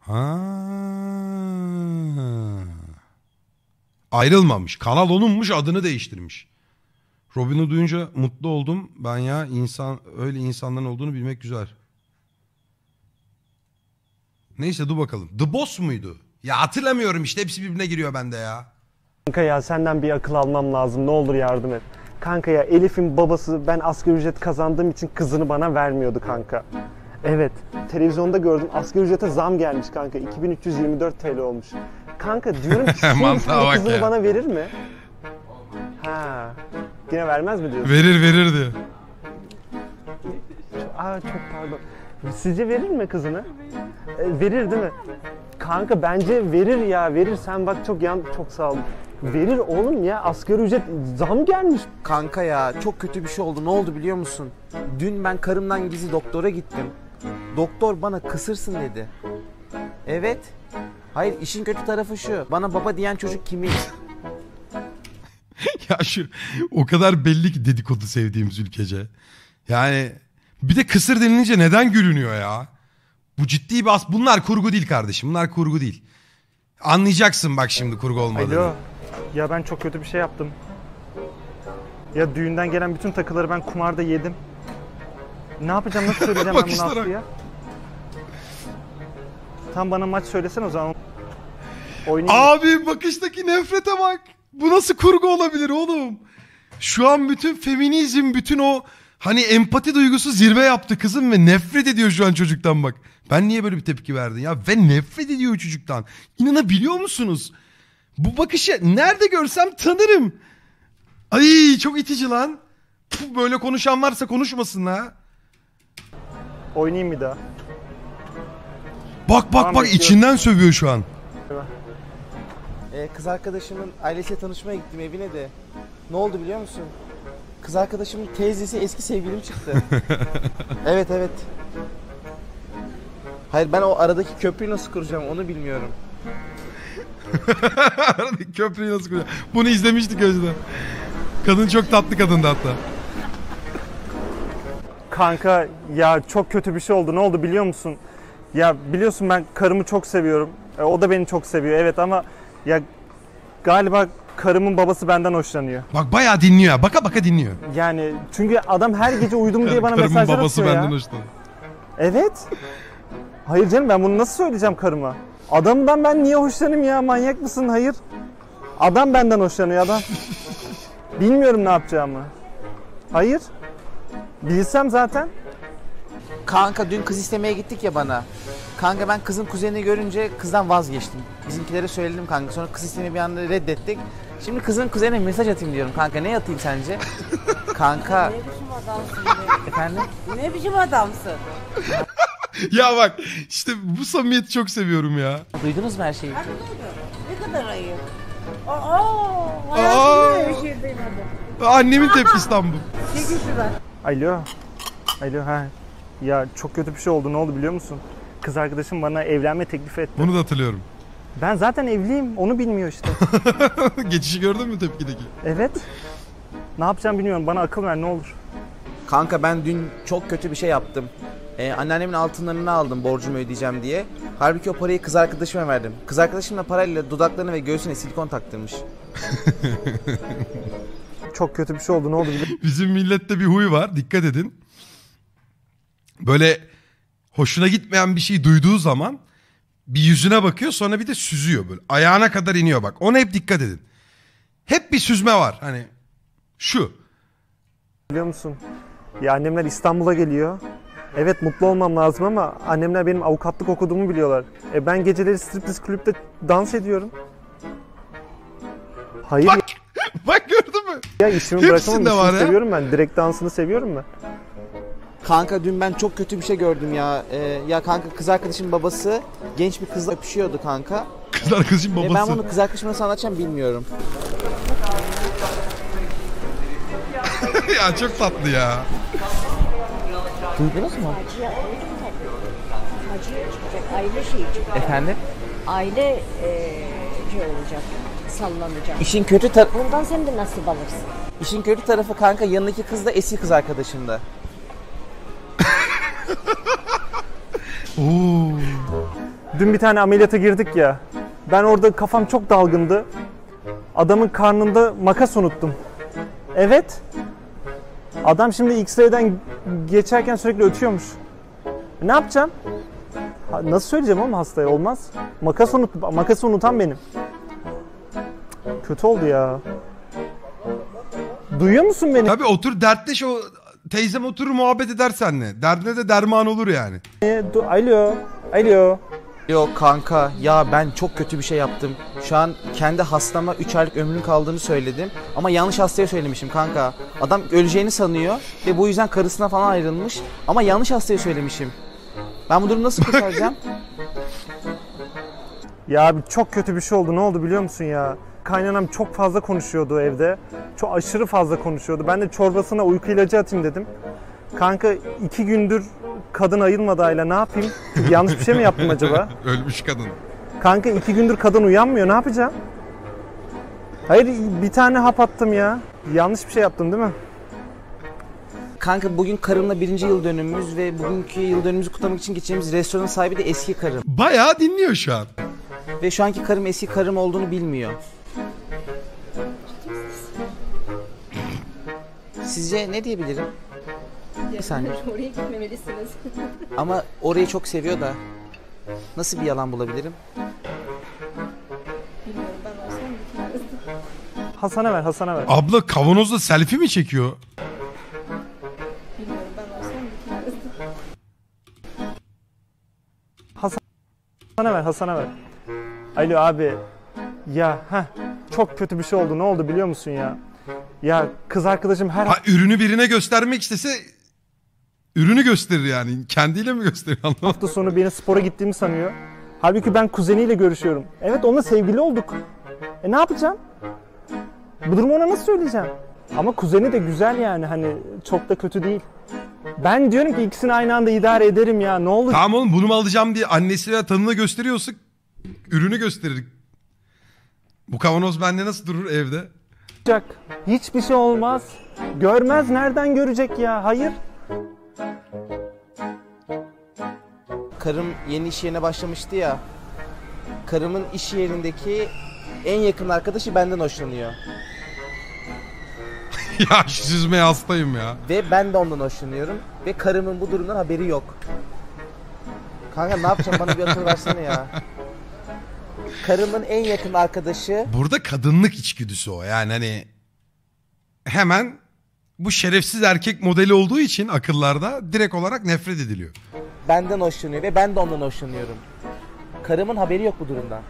Ha. Ayrılmamış. Kanal onunmuş adını değiştirmiş. Robin'i duyunca mutlu oldum. Ben ya insan öyle insanların olduğunu bilmek güzel. Neyse dur bakalım. The Boss muydu? Ya hatırlamıyorum işte hepsi birbirine giriyor bende ya. Kanka ya senden bir akıl almam lazım. Ne olur yardım et. Kanka ya Elif'in babası ben asgari ücret kazandığım için kızını bana vermiyordu kanka. Evet. Televizyonda gördüm asgari ücrete zam gelmiş kanka. 2324 TL olmuş. Kanka diyorum ki Mantığa bak kızını ya. bana verir mi? Ha. Yine vermez mi diyorsun? Verir verir diyor. Aa çok pardon. Sizce verir mi kızını? E, verir değil mi? Kanka bence verir ya verir. Sen bak çok yan çok sağ ol. Verir oğlum ya asgari ücret zam gelmiş. Kanka ya çok kötü bir şey oldu. Ne oldu biliyor musun? Dün ben karımdan gizli doktora gittim. Doktor bana kısırsın dedi. Evet. Hayır işin kötü tarafı şu. Bana baba diyen çocuk kimin? ya şu o kadar belli ki dedikodu sevdiğimiz ülkece. Yani bir de kısır denilince neden gülünüyor ya? Bu ciddi bir as. Bunlar kurgu değil kardeşim. Bunlar kurgu değil. Anlayacaksın bak şimdi kurgu olmadığını. Alo. Ya ben çok kötü bir şey yaptım. Ya düğünden gelen bütün takıları ben kumarda yedim. Ne yapacağım nasıl söyleyeceğim ben bunu Bakışlara. Aslı'ya? Tam bana maç söylesen o zaman. Oynayayım. Abi bakıştaki nefrete bak. Bu nasıl kurgu olabilir oğlum? Şu an bütün feminizm, bütün o hani empati duygusu zirve yaptı kızım ve nefret ediyor şu an çocuktan bak. Ben niye böyle bir tepki verdin ya? Ve nefret ediyor çocuktan. İnanabiliyor musunuz? Bu bakışı nerede görsem tanırım. Ay çok itici lan. Puh, Böyle konuşan varsa konuşmasın ha. Oynayayım bir daha. Bak bak Tamam, bak bekliyorum. içinden sövüyor şu an. Ee, kız arkadaşımın ailesiyle tanışmaya gittim evine de. Ne oldu biliyor musun? Kız arkadaşımın teyzesi eski sevgilim çıktı. evet evet. Hayır ben o aradaki köprüyü nasıl kuracağım onu bilmiyorum. Köprüyü nasıl kuruyor? Bunu izlemiştik önceden. Kadın çok tatlı kadındı hatta. Kanka ya çok kötü bir şey oldu. Ne oldu biliyor musun? Ya biliyorsun ben karımı çok seviyorum. E, o da beni çok seviyor evet ama ya galiba karımın babası benden hoşlanıyor. Bak bayağı dinliyor ya. Baka baka dinliyor. Yani çünkü adam her gece uyudum diye bana Karımın mesajlar babası atıyor ya. benden hoşlanıyor. Evet. Hayır canım ben bunu nasıl söyleyeceğim karıma? Adamdan ben niye hoşlanayım ya manyak mısın? Hayır. Adam benden hoşlanıyor adam. Bilmiyorum ne yapacağımı. Hayır. Bilsem zaten. Kanka dün kız istemeye gittik ya bana. Kanka ben kızın kuzenini görünce kızdan vazgeçtim. Bizimkilere söyledim kanka. Sonra kız istemeyi bir anda reddettik. Şimdi kızın kuzenine mesaj atayım diyorum. Kanka ne atayım sence? kanka Ne biçim adamsın be? efendim? Ne biçim adamsın? Ya bak işte bu samimiyeti çok seviyorum ya. Duydunuz mu her şeyi? Ne kadar ayıp. Aa, Aa! hayatımda bir şey duymadım. Annemin tepkisi tam bu. Çekil şuradan. Alo. Alo ha. Ya çok kötü bir şey oldu. Ne oldu biliyor musun? Kız arkadaşım bana evlenme teklif etti. Bunu da hatırlıyorum. Ben zaten evliyim. Onu bilmiyor işte. Geçişi gördün mü tepkideki? evet. Ne yapacağım bilmiyorum. Bana akıl ver ne olur. Kanka ben dün çok kötü bir şey yaptım. Ee, anneannemin altınlarını aldım borcumu ödeyeceğim diye. Halbuki o parayı kız arkadaşıma verdim. Kız arkadaşım da parayla dudaklarını ve göğsüne silikon taktırmış. Çok kötü bir şey oldu. Ne oldu Bizim millette bir huy var. Dikkat edin. Böyle hoşuna gitmeyen bir şey duyduğu zaman bir yüzüne bakıyor sonra bir de süzüyor böyle. Ayağına kadar iniyor bak. Ona hep dikkat edin. Hep bir süzme var. Hani şu. Biliyor musun? Ya annemler İstanbul'a geliyor. Evet mutlu olmam lazım ama annemler benim avukatlık okuduğumu biliyorlar. E ben geceleri striptiz kulüpte dans ediyorum. Hayır Bak. bak gördün mü? ya işimi hepsinde bırakamam. var işimi ya. seviyorum ben. Direkt dansını seviyorum ben. Kanka dün ben çok kötü bir şey gördüm ya. Ee, ya kanka kız arkadaşımın babası genç bir kızla öpüşüyordu kanka. Kız arkadaşın Ve babası. ben bunu kız arkadaşıma nasıl anlatacağım bilmiyorum. ya çok tatlı ya. Duydunuz mu? Çıkacak. Aile şeyi çıkacak. Efendim? Aile eee şey olacak. Sallanacak. İşin kötü tar- Bundan sen de nasip alırsın. işin kötü tarafı kanka yanındaki kız da eski kız Dün bir tane ameliyata girdik ya. Ben orada kafam çok dalgındı. Adamın karnında makas unuttum. Evet. Adam şimdi X-ray'den geçerken sürekli ötüyormuş. Ne yapacağım? Nasıl söyleyeceğim oğlum hastaya? Olmaz. Makas unut, makası unutan benim. Kötü oldu ya. Duyuyor musun beni? Tabii otur dertleş o teyzem oturur muhabbet eder seninle. Derdine de derman olur yani. Du- Alo. Alo. Yok kanka ya ben çok kötü bir şey yaptım. Şu an kendi hastama 3 aylık ömrünün kaldığını söyledim. Ama yanlış hastaya söylemişim kanka. Adam öleceğini sanıyor ve bu yüzden karısına falan ayrılmış. Ama yanlış hastaya söylemişim. Ben bu durumu nasıl kurtaracağım? Ya abi çok kötü bir şey oldu. Ne oldu biliyor musun ya? Kaynanam çok fazla konuşuyordu evde. Çok aşırı fazla konuşuyordu. Ben de çorbasına uyku ilacı atayım dedim. Kanka iki gündür kadın ayılmadı hala ne yapayım? Yanlış bir şey mi yaptım acaba? Ölmüş kadın. Kanka iki gündür kadın uyanmıyor ne yapacağım? Hayır bir tane hap attım ya. Yanlış bir şey yaptım değil mi? kanka bugün karımla birinci yıl dönümümüz ve bugünkü yıl dönümümüzü kutlamak için gideceğimiz restoranın sahibi de eski karım. Bayağı dinliyor şu an. Ve şu anki karım eski karım olduğunu bilmiyor. Sizce ne diyebilirim? Bir saniye. Oraya gitmemelisiniz. Ama orayı çok seviyor da. Nasıl bir yalan bulabilirim? Bilmiyorum ben olsam gitmezdim. Hasan'a ver Hasan'a ver. Abla kavanozla selfie mi çekiyor? Bilmiyorum ben olsam gitmezdim. Hasan'a ver Hasan'a ver. Alo abi. Ya heh, çok kötü bir şey oldu. Ne oldu biliyor musun ya? Ya kız arkadaşım her Ha ürünü birine göstermek istese ürünü gösterir yani. Kendiyle mi gösterir anlamadım. hafta sonu beni spora gittiğimi sanıyor. Halbuki ben kuzeniyle görüşüyorum. Evet onunla sevgili olduk. E ne yapacağım? Bu durumu ona nasıl söyleyeceğim? Ama kuzeni de güzel yani hani çok da kötü değil. Ben diyorum ki ikisini aynı anda idare ederim ya ne olur. Tamam oğlum bunu mu alacağım diye annesi veya tanına gösteriyorsa ürünü gösterir. Bu kavanoz bende nasıl durur evde? Olacak. Hiçbir şey olmaz. Görmez nereden görecek ya? Hayır. Karım yeni iş yerine başlamıştı ya. Karımın iş yerindeki en yakın arkadaşı benden hoşlanıyor. ya şu süzmeye hastayım ya. Ve ben de ondan hoşlanıyorum. Ve karımın bu durumdan haberi yok. Kanka ne yapacağım bana bir akıl versene ya. Karımın en yakın arkadaşı Burada kadınlık içgüdüsü o yani hani hemen bu şerefsiz erkek modeli olduğu için akıllarda direkt olarak nefret ediliyor. benden hoşlanıyor ve ben de ondan hoşlanıyorum. Karımın haberi yok bu durumdan.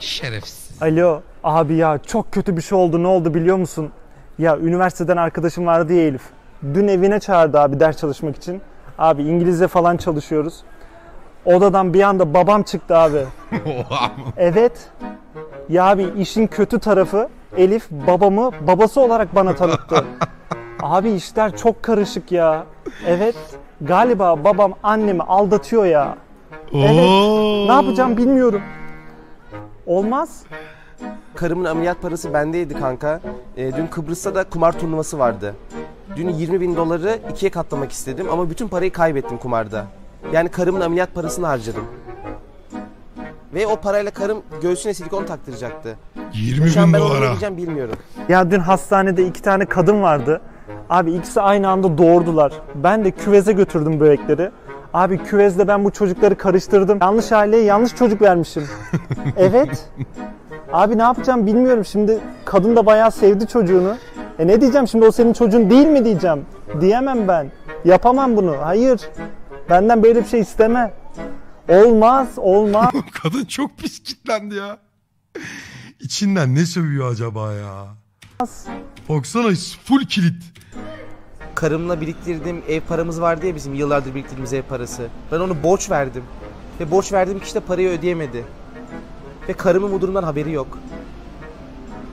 Şerefsiz. Alo abi ya çok kötü bir şey oldu ne oldu biliyor musun? Ya üniversiteden arkadaşım vardı ya Elif. Dün evine çağırdı abi ders çalışmak için. Abi İngilizce falan çalışıyoruz. Odadan bir anda babam çıktı abi. Evet. Ya abi işin kötü tarafı Elif babamı babası olarak bana tanıttı. abi işler çok karışık ya. Evet. Galiba babam annemi aldatıyor ya. Evet. Oo. Ne yapacağım bilmiyorum. Olmaz. Karımın ameliyat parası bendeydi kanka. Ee, dün Kıbrıs'ta da kumar turnuvası vardı. Dün 20 bin doları ikiye katlamak istedim ama bütün parayı kaybettim kumarda. Yani karımın ameliyat parasını harcadım. Ve o parayla karım göğsüne silikon taktıracaktı. 20 Şu an bin ben ona ne dolara. diyeceğim bilmiyorum. Ya dün hastanede iki tane kadın vardı. Abi ikisi aynı anda doğurdular. Ben de küveze götürdüm bebekleri. Abi küvezde ben bu çocukları karıştırdım. Yanlış aileye yanlış çocuk vermişim. evet. Abi ne yapacağım bilmiyorum. Şimdi kadın da bayağı sevdi çocuğunu. E ne diyeceğim şimdi o senin çocuğun değil mi diyeceğim. Diyemem ben. Yapamam bunu. Hayır. Benden böyle bir şey isteme. Olmaz, olmaz. Kadın çok pis kitlendi ya. İçinden ne sövüyor acaba ya? Baksana full kilit. Karımla biriktirdiğim ev paramız vardı ya bizim yıllardır biriktirdiğimiz ev parası. Ben onu borç verdim. Ve borç verdiğim kişi de parayı ödeyemedi. Ve karımın bu durumdan haberi yok.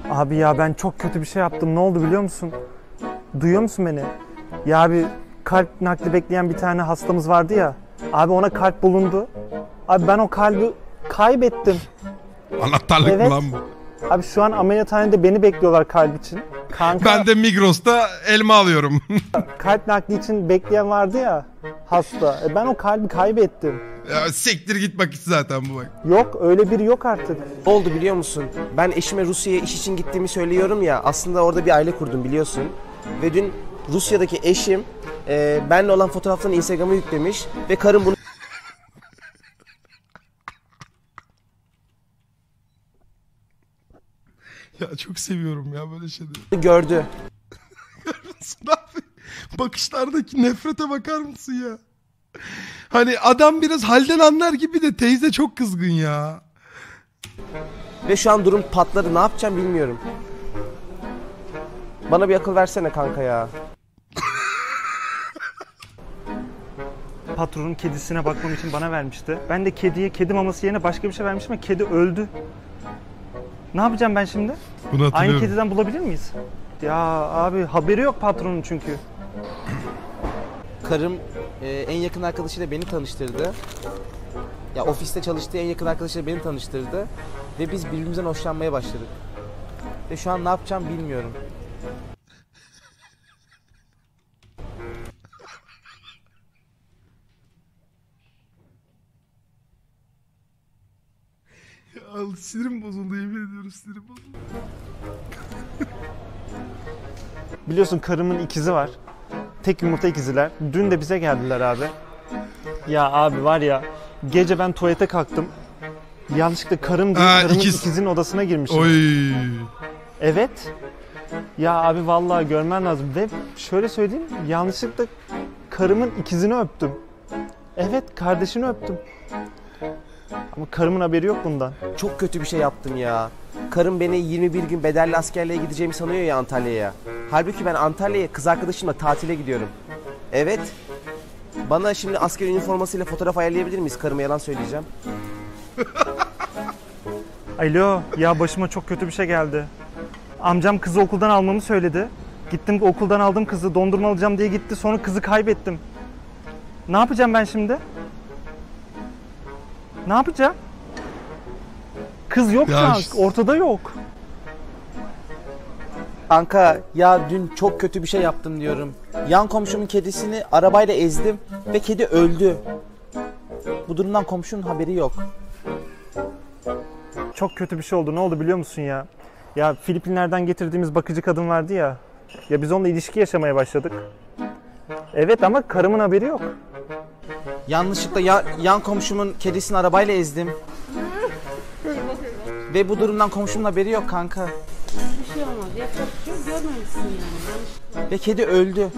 Abi ya ben çok kötü bir şey yaptım. Ne oldu biliyor musun? Duyuyor musun beni? Ya abi kalp nakli bekleyen bir tane hastamız vardı ya. Abi ona kalp bulundu. Abi ben o kalbi kaybettim. Anahtarlık Evet. mı lan bu? Abi şu an ameliyathanede beni bekliyorlar kalp için. Kanka Ben de Migros'ta elma alıyorum. kalp nakli için bekleyen vardı ya hasta. E ben o kalbi kaybettim. Ya siktir git bak zaten bu bak. Yok öyle biri yok artık. Ne oldu biliyor musun? Ben eşime Rusya'ya iş için gittiğimi söylüyorum ya. Aslında orada bir aile kurdum biliyorsun. Ve dün Rusya'daki eşim e, benle olan fotoğraflarını Instagram'a yüklemiş. Ve karım bunu Ya çok seviyorum ya böyle şeyleri. gördü. Bakışlardaki nefrete bakar mısın ya? Hani adam biraz halden anlar gibi de teyze çok kızgın ya. Ve şu an durum patladı. Ne yapacağım bilmiyorum. Bana bir akıl versene kanka ya. Patronun kedisine bakmam için bana vermişti. Ben de kediye kedi maması yerine başka bir şey vermiştim ama kedi öldü. Ne yapacağım ben şimdi? Bunu Aynı hatırlıyorum. kediden bulabilir miyiz? Ya abi haberi yok patronun çünkü. Karım e, en yakın arkadaşıyla beni tanıştırdı. Ya ofiste çalıştığı en yakın arkadaşıyla beni tanıştırdı. Ve biz birbirimizden hoşlanmaya başladık. Ve şu an ne yapacağım bilmiyorum. Al, sinirim bozuldu yemin ediyorum sinirim bozuldu. Biliyorsun karımın ikizi var. Tek yumurta ikiziler. Dün de bize geldiler abi. Ya abi var ya gece ben tuvalete kalktım. Yanlışlıkla karım değil, Ha, karımın ikiz. ikizinin odasına girmişim. Oy. Evet. Ya abi vallahi görmen lazım. Ve şöyle söyleyeyim yanlışlıkla karımın ikizini öptüm. Evet kardeşini öptüm. Ama karımın haberi yok bundan. Çok kötü bir şey yaptım ya. Karım beni 21 gün bedelli askerliğe gideceğimi sanıyor ya Antalya'ya. Halbuki ben Antalya'ya kız arkadaşımla tatile gidiyorum. Evet. Bana şimdi asker üniformasıyla fotoğraf ayarlayabilir miyiz? Karıma yalan söyleyeceğim. Alo ya başıma çok kötü bir şey geldi. Amcam kızı okuldan almamı söyledi. Gittim okuldan aldım kızı dondurma alacağım diye gitti sonra kızı kaybettim. Ne yapacağım ben şimdi? Ne yapacağım? Kız yok Ya şu an işte- ortada yok. Kanka ya dün çok kötü bir şey yaptım diyorum. Yan komşumun kedisini arabayla ezdim ve kedi öldü. Bu durumdan komşunun haberi yok. Çok kötü bir şey oldu. Ne oldu biliyor musun ya? Ya Filipinler'den getirdiğimiz bakıcı kadın vardı ya. Ya biz onunla ilişki yaşamaya başladık. Evet ama karımın haberi yok. Yanlışlıkla ya- yan komşumun kedisini arabayla ezdim. Ve bu durumdan komşumun haberi yok kanka. Bir şey olmaz. Yapacak bir şey. Görmemişsin yani. Ve kedi öldü.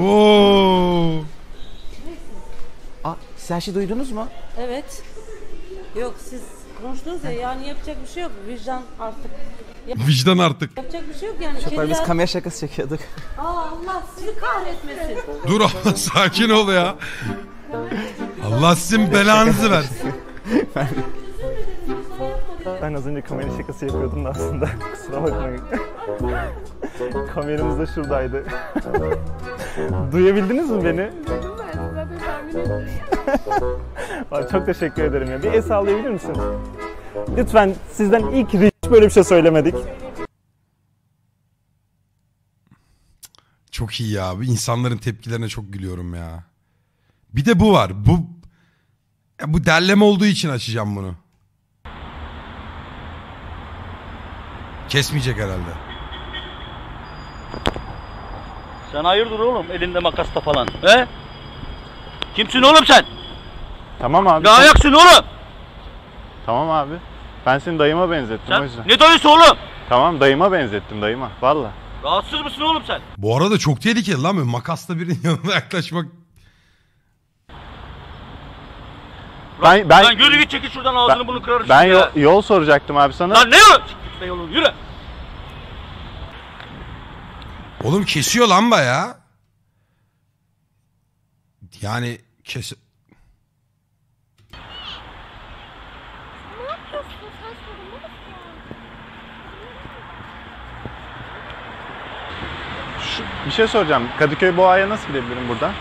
Oo. Aa, siz her şeyi duydunuz mu? Evet. Yok siz konuştunuz ya yani yapacak bir şey yok. Vicdan artık. Vicdan artık. Yapacak bir şey yok yani. Biz Kediler... kamera şakası çekiyorduk. Aa Allah sizi kahretmesin. Dur abla sakin ol ya. Allah sizin belanızı versin. Ben az önce kamera şakası yapıyordum da aslında. Kusura bakmayın. Kameramız da şuradaydı. Duyabildiniz mi beni? Ay, Çok teşekkür ederim ya. Bir el sağlayabilir misin? Lütfen sizden ilk hiç böyle bir şey söylemedik. Çok iyi ya. Bu insanların tepkilerine çok gülüyorum ya. Bir de bu var. Bu ya bu derleme olduğu için açacağım bunu. Kesmeyecek herhalde. Sen hayırdır oğlum elinde makasta falan he? Kimsin oğlum sen? Tamam abi. Ne ayaksın oğlum? Tamam abi. Ben seni dayıma benzettim o Sen yüzden. ne dayısı oğlum? Tamam dayıma benzettim dayıma. Valla. Rahatsız mısın oğlum sen? Bu arada çok tehlikeli lan makasla birinin yanına yaklaşmak. Ben ben Lan yürü git çekil şuradan ağzını ben, bunu kırarım ben yol, yol soracaktım abi sana. Lan ne yol? Çık be yolun yürü. Oğlum kesiyor lan baya. Yani kes... Şu- bir şey soracağım. Kadıköy Boğa'ya nasıl gidebilirim buradan?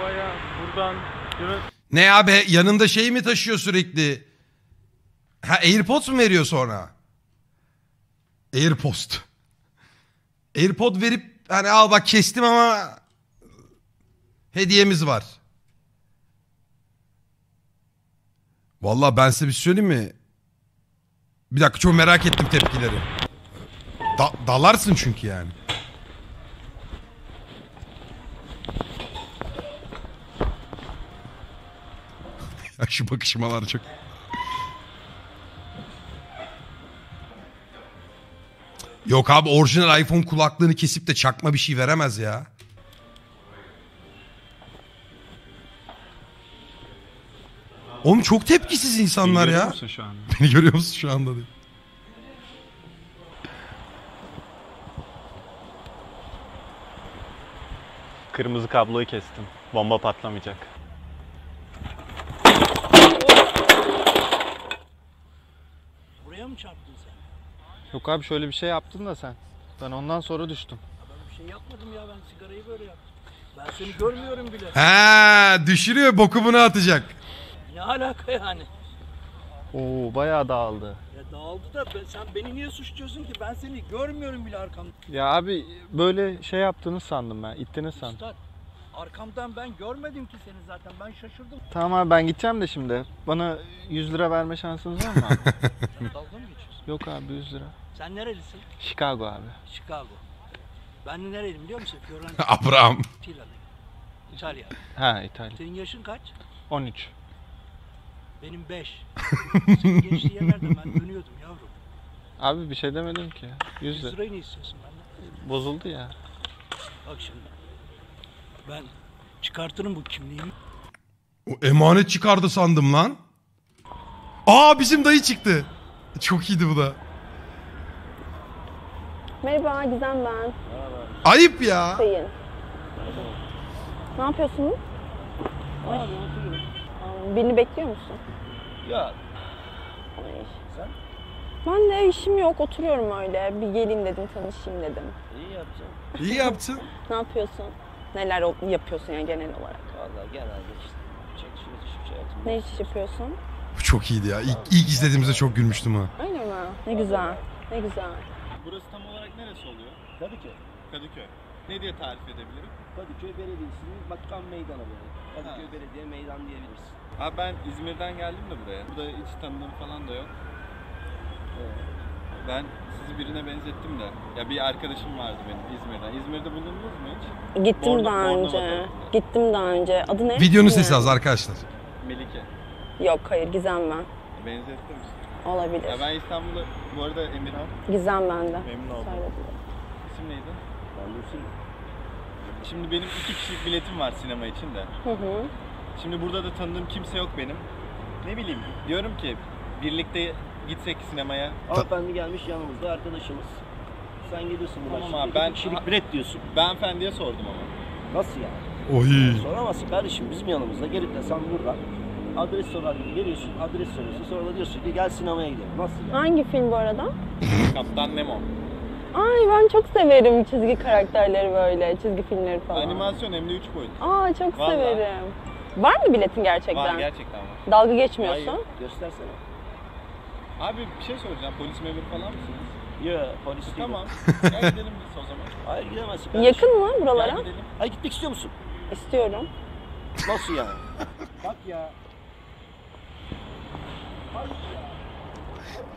Boğaya buradan yürü. Ne abi yanında şey mi taşıyor sürekli? Ha Airpods mu veriyor sonra? Airpost. Airpod verip hani al bak kestim ama hediyemiz var. Vallahi ben size bir şey söyleyeyim mi? Bir dakika çok merak ettim tepkileri. Da- dalarsın çünkü yani. şu bakışmalar çok... Yok abi orijinal iPhone kulaklığını kesip de çakma bir şey veremez ya. Oğlum çok tepkisiz insanlar Görüyor ya. şu anda? Beni görüyor musun şu anda diye. Kırmızı kabloyu kestim. Bomba patlamayacak. Buraya mı çarptın sen? Yok abi şöyle bir şey yaptın da sen. Ben ondan sonra düştüm. Ben bir şey yapmadım ya ben sigarayı böyle yaptım. Ben seni görmüyorum bile. He düşürüyor boku bunu atacak. Ne alaka yani? Oo bayağı dağıldı. Ya dağıldı da ben- sen beni niye suçluyorsun ki? Ben seni görmüyorum bile arkamda. Ya abi böyle şey yaptığını sandım ben. İttiniz sandım. Üstad, arkamdan ben görmedim ki seni zaten. Ben şaşırdım. Tamam abi ben gideceğim de şimdi. Bana 100 lira verme şansınız var mı abi? Dalga mı geçiyorsun? Yok abi 100 lira. Sen nerelisin? Chicago abi. Chicago. Ben de nereliyim biliyor musun? Fiorentina. Abraham. İtalya. Ha İtalya. Senin yaşın kaç? 13. Benim 5. Senin gençliği yerlerden ben dönüyordum yavrum. Abi bir şey demedim ki. 100 100 lira. lirayı ne istiyorsun benden? Bozuldu ya. Bak şimdi. Ben çıkartırım bu kimliğimi. O emanet çıkardı sandım lan. Aa bizim dayı çıktı. Çok iyiydi bu da. Merhaba Gizem ben. Ayıp ya. Sayın. Ne yapıyorsunuz? Ay. Aa, Birini bekliyor musun? Ya Ay. Sen? Ben de işim yok oturuyorum öyle. Bir geleyim dedim tanışayım dedim. iyi yapacağım. İyi yaptın. Ne yapıyorsun? Neler o- yapıyorsun yani genel olarak? Valla genelde işte şey yapmıyoruz. Ne iş yapıyorsun? Bu çok iyiydi ya. İlk, ilk izlediğimizde çok gülmüştüm ha. Öyle mi? Ne güzel. Ne güzel. Burası tam olarak neresi oluyor? Kadıköy. Kadıköy. Ne diye tarif edebilirim? Kadıköy Belediyesi'nin Bakan Meydanı böyle. Kadıköy Belediye Meydan diyebilirsin. Abi ben İzmir'den geldim de buraya. Burada hiç tanıdığım falan da yok. Ben sizi birine benzettim de. Ya bir arkadaşım vardı benim İzmir'den. İzmir'de bulundunuz mu hiç? Gittim Borno- daha önce. tarafında. Gittim daha önce. Adı ne? Videonun İsmi sesi az arkadaşlar. Melike. Yok hayır Gizem ben. Benzettim işte. Olabilir. Ya ben İstanbul'da, bu arada Emirhan. Gizem bende. Memnun oldum. Söylediler. İsim neydi? Ben Lucy'yim. Şimdi benim iki kişilik biletim var sinema için de. Hı hı. Şimdi burada da tanıdığım kimse yok benim. Ne bileyim diyorum ki birlikte gitsek sinemaya. Hanımefendi gelmiş yanımızda arkadaşımız. Sen geliyorsun buna Tamam abi, ben- kişilik bilet diyorsun. Ben hanımefendiye sordum ama. Nasıl yani? Oy. Soramazsın kardeşim bizim yanımızda. Gelip de sen buradan adres sorar gibi geliyorsun. Adres soruyorsun. Sonra da diyorsun ki gel sinemaya gidelim. Nasıl yani? Hangi film bu arada? Kaptan Nemo. Ay ben çok severim çizgi karakterleri böyle, çizgi filmleri falan. Animasyon hem de 3 boyut. Aa çok Vallahi. severim. Var mı biletin gerçekten? Var gerçekten var. Dalga geçmiyorsun. Hayır. Göstersene. Abi bir şey soracağım. Polis memuru falan mısınız? Ya polis değil. Tamam. Gel gidelim biz o zaman. Hayır gidemezsin kardeşim. Yakın mı buralara? Gel gidelim. Hayır gitmek istiyor musun? İstiyorum. Nasıl yani? Bak ya.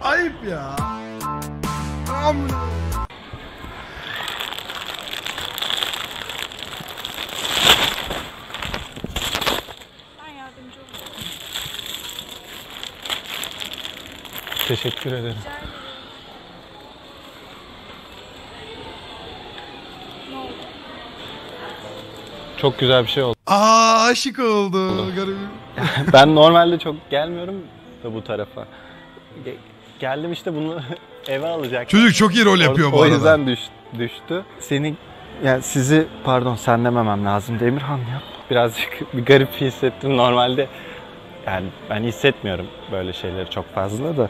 Ayıp ya. Amına. Teşekkür ederim. Çok güzel bir şey oldu. Aa aşık oldu. Garibim. ben normalde çok gelmiyorum da bu tarafa. Ge- geldim işte bunu eve alacak. Çocuk çok iyi rol yapıyor o, bu o arada. yüzden düş, düştü. Seni yani sizi pardon sen dememem lazım Demirhan ya. Birazcık bir garip hissettim normalde. Yani ben hissetmiyorum böyle şeyleri çok fazla da.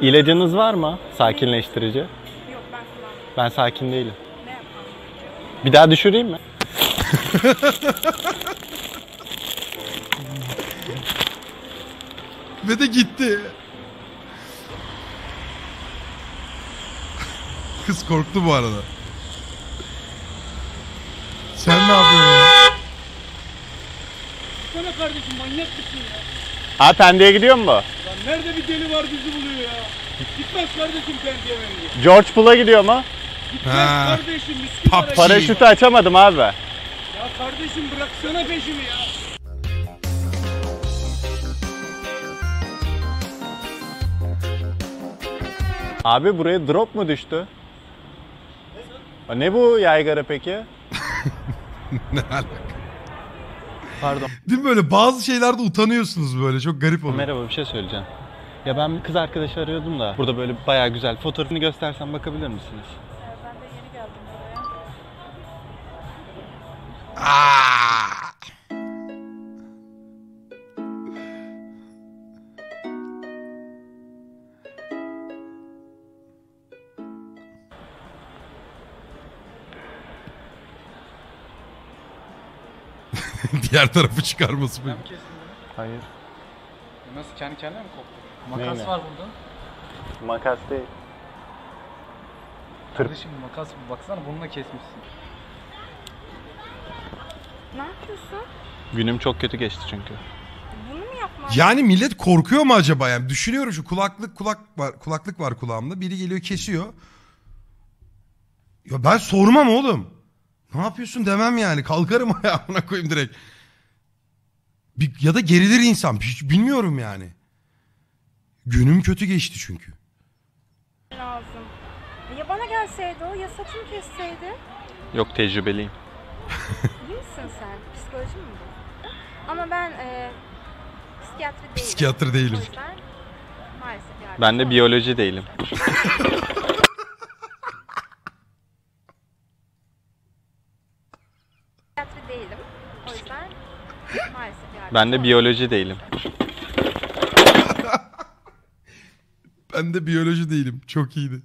İlacınız var mı? Sakinleştirici. Yok ben Ben sakin değilim. Bir daha düşüreyim mi? Ve de gitti. Kız korktu bu arada. Sen ne yapıyorsun ya? Ha Pendik'e gidiyor mu bu? Nerede bir deli var bizi buluyor ya? Gitmez kardeşim Pendik'e bence. George Pool'a gidiyor mu? Gitmez Ha. kardeşim Pap- para. Paraşütü açamadım abi. Ya kardeşim bıraksana peşimi ya. Abi buraya drop mu düştü? Ha, Ne bu yaygara peki? Ne alaka? Pardon. Değil mi böyle bazı şeylerde utanıyorsunuz böyle çok garip oluyor. Merhaba bir şey söyleyeceğim. Ya ben bir kız arkadaşı arıyordum da burada böyle bayağı güzel fotoğrafını göstersem bakabilir misiniz? Ben de yeni geldim buraya. Aa! Diğer tarafı çıkarması bu. Hayır. Nasıl kendi kendine mi koptu? Makas Neyle? var burada. Makas değil. Kardeşim makas baksana bununla kesmişsin. Ne yapıyorsun? Günüm çok kötü geçti çünkü. Bunu mu yapman? Yani millet korkuyor mu acaba yani? Düşünüyorum şu kulaklık kulak var kulaklık var kulağımda. Biri geliyor kesiyor. Ya ben sormam oğlum. Ne yapıyorsun demem yani. Kalkarım ayağımına koyayım direkt. Ya da gerilir insan. Hiç bilmiyorum yani. Günüm kötü geçti çünkü. lazım. Ya bana gelseydi o ya saçımı kesseydi. Yok tecrübeliyim. İyi misin sen? Psikoloji mi bu? Ama ben e, psikiyatri değilim. Psikiyatr değilim. O yüzden maalesef yardım Ben de biyoloji değilim. Psikiyatri değilim. O yüzden maalesef Ben de biyoloji değilim. Ben de biyoloji değilim. Çok iyiydi.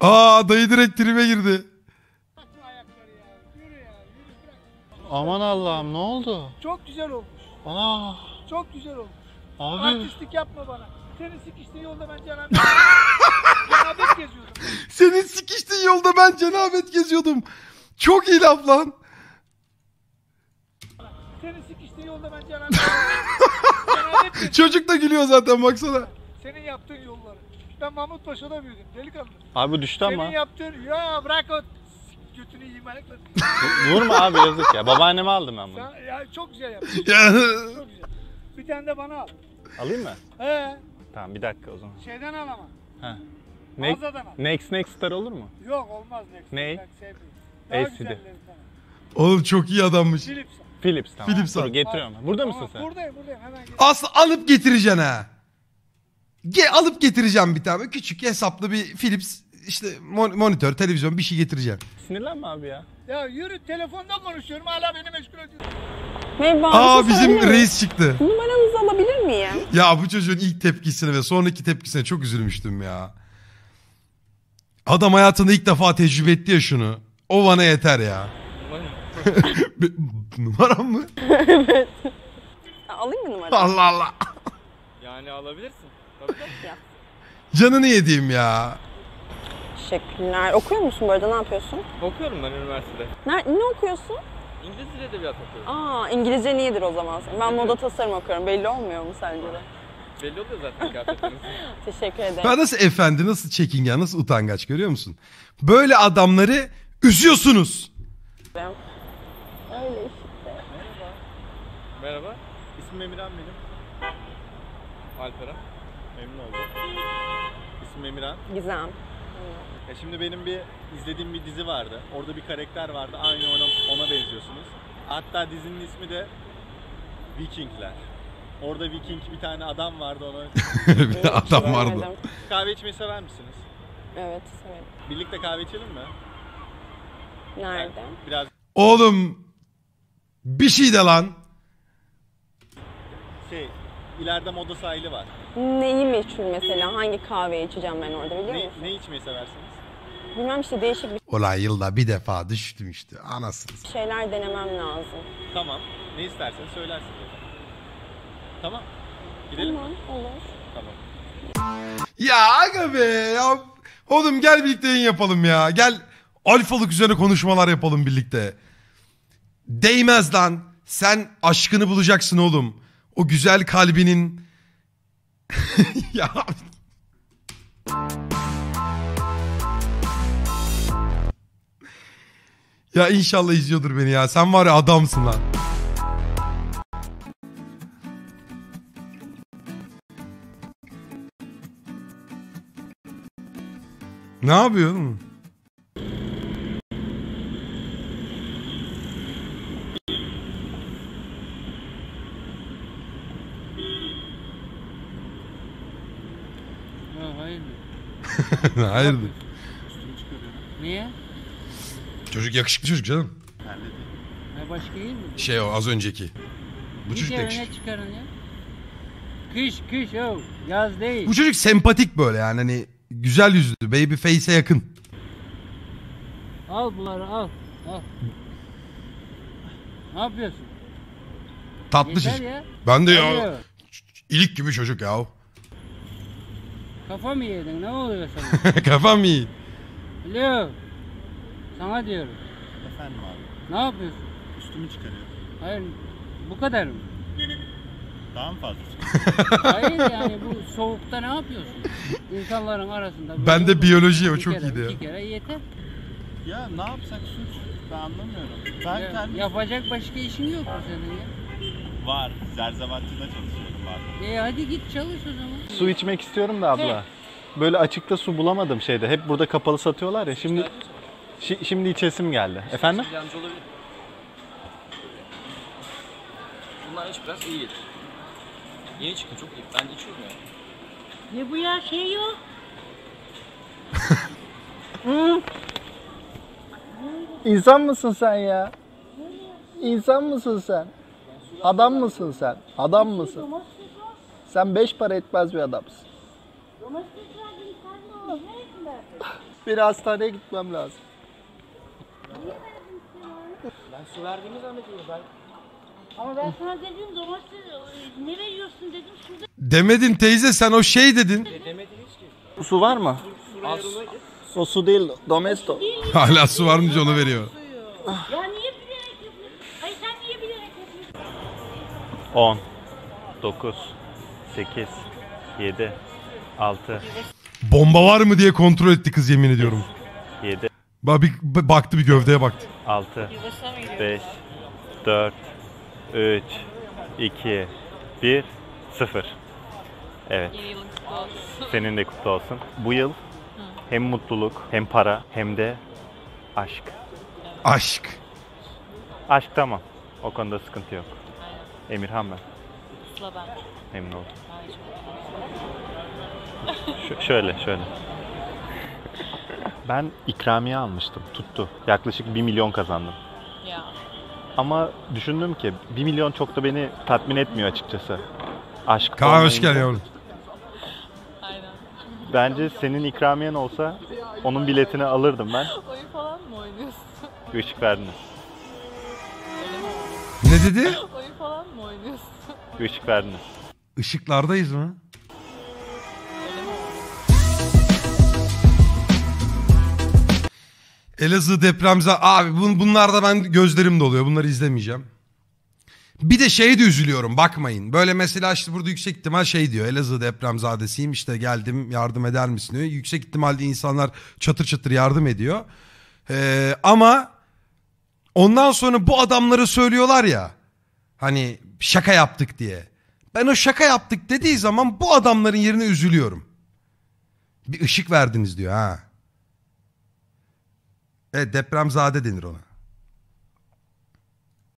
Aa dayı direkt tribe girdi. Aman Allah'ım ne oldu? Çok güzel olmuş. Aa, Çok güzel olmuş. abi. Artistlik yapma bana. Senin sikiştiğin yolda ben cenabet, cenabet geziyordum. Senin sikiştiğin yolda ben cenabet geziyordum. Çok iyi laf lan. Senin sikiştiğin yolda ben geziyordum. Çocuk da gülüyor zaten baksana. Senin yaptığın yolları. Ben Mahmut Paşa'da büyüdüm delikanlı. Abi bu düştü ama. Senin yaptığın ya bırak o götünü yiyeyim ayaklarını. Vurma abi yazık ya. Babaanneme aldım ben bunu. Sen ya çok güzel yaptın. Ya. Çok güzel. Bir tane de bana al. Alayım mı? He, Tamam bir dakika o zaman. şeyden al ama. Ne Mağazadan al. Next Next Star olur mu? Yok olmaz Next. Ney? Ben sevmiyorum. LCD. Oğlum çok iyi adammış. Philips. Philips tamam. Philips Dur al. getiriyorum. Burada mısın sen? Buradayım buradayım hemen gel. Aslı alıp getireceksin ha. Ge alıp getireceğim bir tane. Küçük hesaplı bir Philips işte mon- monitör, televizyon bir şey getireceğim. Sinirlenme abi ya. Ya yürü telefonda konuşuyorum hala beni meşgul ediyorsun. Merhaba. Aa şey bizim reis çıktı. Numaranızı alabilir miyim? Ya bu çocuğun ilk tepkisine ve sonraki tepkisine çok üzülmüştüm ya. Adam hayatında ilk defa tecrübe etti ya şunu. O bana yeter ya. Numaram mı? Ha, Alayım mı numaranı? Allah Allah. Yani alabilirsin. Canını yediğim ya. Teşekkürler. Okuyor musun bu arada? Ne yapıyorsun? Okuyorum ben üniversitede. Ne, ne okuyorsun? İngiliz dil edebiyat okuyorum. Aa, İngilizce iyidir o zaman. Ben moda tasarım okuyorum. Belli olmuyor mu sence de? Belli oluyor zaten kıyafetleriniz. Teşekkür ederim. Ben nasıl efendi, nasıl çekingen, nasıl utangaç görüyor musun? Böyle adamları üzüyorsunuz. Öyle işte. Merhaba. İsmim Emirhan benim. Alperen. Memnun oldum. İsmim Emirhan. Gizem. Ya şimdi benim bir izlediğim bir dizi vardı. Orada bir karakter vardı. Aynı ona, ona benziyorsunuz. Hatta dizinin ismi de Vikingler. Orada Viking bir tane adam vardı ona. bir de adam vardı. Kahve içmeyi sever misiniz? Evet, evet. Birlikte kahve içelim mi? Nerede? Biraz Oğlum bir şey de lan. şey, ileride moda sahili var. Neyi meşhur mesela? Hangi kahve içeceğim ben orada biliyor Ne, musun? ne içmeyi seversiniz? Bilmem işte değişik bir Ulan yılda bir defa düştüm işte anasını. şeyler denemem lazım. Tamam. Ne isterseniz söylersiniz. zaman. Tamam. Gidelim Tamam, mi? olur. Tamam. Ya aga be ya. Oğlum gel birlikte yayın yapalım ya. Gel alfalık üzerine konuşmalar yapalım birlikte. Değmez lan. Sen aşkını bulacaksın oğlum. O güzel kalbinin... ya Ya inşallah izliyordur beni ya. Sen var ya adamsın lan. Ne yapıyorsun? Ha, hayır. Hayırdır? Niye? Çocuk yakışıklı çocuk canım. Ha, başka iyi mi? Şey o az önceki. Bu Bir çocuk da kere yakışıklı. ne çıkarın ya? Kış kış o. Yaz değil. Bu çocuk sempatik böyle yani hani güzel yüzlü. Baby face'e yakın. Al bunları al. Al. Ne yapıyorsun? Tatlı Yeter çocuk. ya. Ben de ya. Alo. İlik gibi çocuk ya. Kafa mı yedin? Ne oluyor sana? Kafam iyi. Alo. Sana diyorum. Efendim abi. Ne yapıyorsun? Üstümü çıkarıyorum. Hayır. Bu kadar mı? Daha mı fazla Hayır yani bu soğukta ne yapıyorsun? İnsanların arasında. Ben de biyoloji o çok kere, iyiydi ya. İki kere yeter. Ya ne yapsak suç? Ben anlamıyorum. Ben Ya, kendim... yapacak başka işin yok mu senin ya? Var. Zerzavatçıda çalışıyorum E hadi git çalış o zaman. Su içmek istiyorum da abla. Böyle açıkta su bulamadım şeyde. Hep burada kapalı satıyorlar ya. Şimdi şi- şimdi içesim geldi. Efendim? Yardımcı olabilir. Bunlar iç biraz iyi gelir. Yeni çıktı çok iyi. Ben de içiyorum ya. Ne bu ya şey yok. İnsan mısın sen ya? İnsan mısın sen? Adam mısın sen? Adam mısın? Sen beş para etmez bir adamsın. Bir hastaneye gitmem lazım. Ben su verdiğimi zannediyorum ben. Ama ben sana dedim domates e, ne veriyorsun dedim şurada. Demedin teyze sen o şey dedin. E, demediniz ki. Su var mı? Az. O su değil, domesto. Hala su varmış onu veriyor. Ya niye bilerek yapıyorsun? Ay sen niye bilerek yapıyorsun? 10, 9, 8, 7, 6, Bomba var mı diye kontrol etti kız yemin ediyorum. 7, Bak bir, baktı bir gövdeye baktı. 6, 5, 4, 3, 2, 1, 0. Evet. Senin de kutlu olsun. Bu yıl hem mutluluk, hem para, hem de aşk. Aşk. Aşk tamam. O konuda sıkıntı yok. Emirhan ben. Sıla ben. Memnun oldum. Ş- şöyle şöyle. Ben ikramiye almıştım. Tuttu. Yaklaşık 1 milyon kazandım. Ya. Ama düşündüm ki 1 milyon çok da beni tatmin etmiyor açıkçası. Aşk Kaan hoş olmayınca- geldin yavrum. Aynen. Bence senin ikramiyen olsa onun biletini alırdım ben. Oyun falan mı oynuyorsun? Işık verdiniz. Ne dedi? Oyun falan mı oynuyorsun? Işık verdiniz. Işıklardayız mı? Elazığ depremze abi bun, bunlarda ben gözlerim doluyor. Bunları izlemeyeceğim. Bir de şeye de üzülüyorum bakmayın. Böyle mesela işte burada yüksek ihtimal şey diyor. Elazığ depremzadesiyim işte geldim yardım eder misin diyor. Yüksek ihtimalle insanlar çatır çatır yardım ediyor. Ee, ama ondan sonra bu adamları söylüyorlar ya. Hani şaka yaptık diye. Ben o şaka yaptık dediği zaman bu adamların yerine üzülüyorum. Bir ışık verdiniz diyor ha. Evet depremzade denir ona.